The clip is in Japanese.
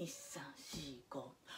1345